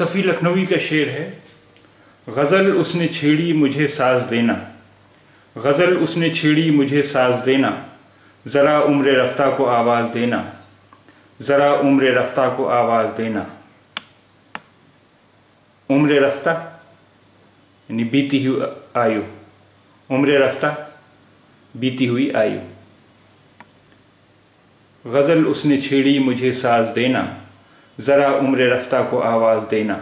सफ़ी लखनवी का शेर है, गज़ल उसने छेड़ी मुझे साज देना, गज़ल उसने छेड़ी मुझे साज देना, ज़रा उम्र रफ्ता को आवाज़ देना, ज़रा उम्र रफ्ता को आवाज़ देना। उम्र रफ्ता? यानी बीती हुई आयु, उम्र रफ्ता? बीती हुई आयु। गज़ल उसने छेड़ी मुझे साज देना ज़रा उम्र रफ्ता को आवाज़ देना